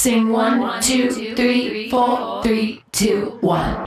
Sing one, two, three, four, three, two, one.